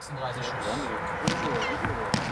36 Schuss.